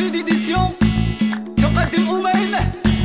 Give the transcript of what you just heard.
crédit d'édition, sur.